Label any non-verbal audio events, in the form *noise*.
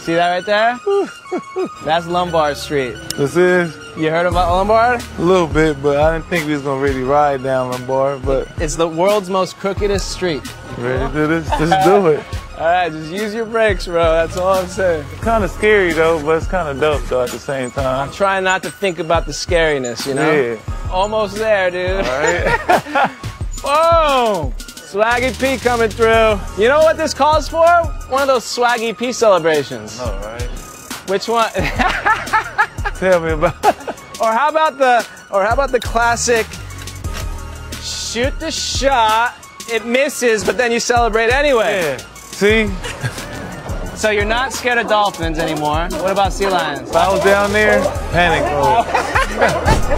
See that right there? *laughs* That's Lombard Street. This is You heard about Lombard? a little bit, but I didn't think we was gonna really ride down Lombard. But It's the world's most crookedest street. ready to do this? Let's do it. *laughs* All right, just use your brakes, bro. That's all I'm saying. Kind of scary though, but it's kind of dope though at the same time. I'm trying not to think about the scariness, you know? Yeah. Almost there, dude. All right. *laughs* Swaggy P coming through. You know what this calls for? One of those Swaggy P celebrations. All right. Which one? *laughs* Tell me about. or how about the or how about the classic shoot the shot, it misses, but then you celebrate anyway. Yeah. See, So you're not scared of dolphins anymore. What about sea lions? if I was down there, panic mode. *laughs*